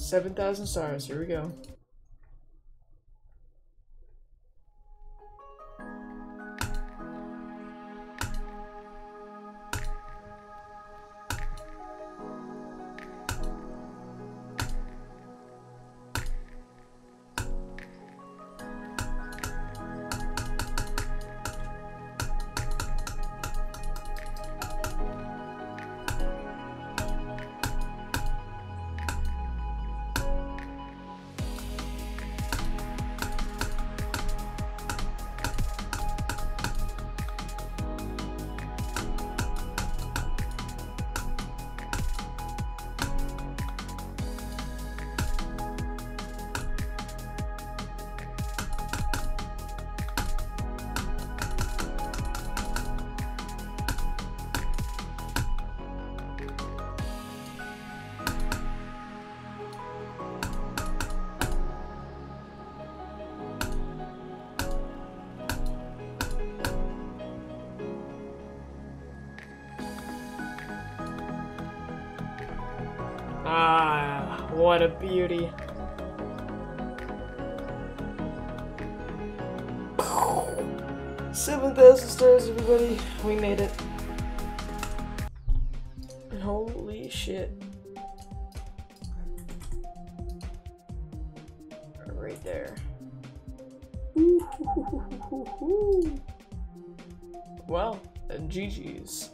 7,000 stars. Here we go. Ah, what a beauty. Seven thousand stars, everybody. We made it. Holy shit. Right there. Well, and GG's.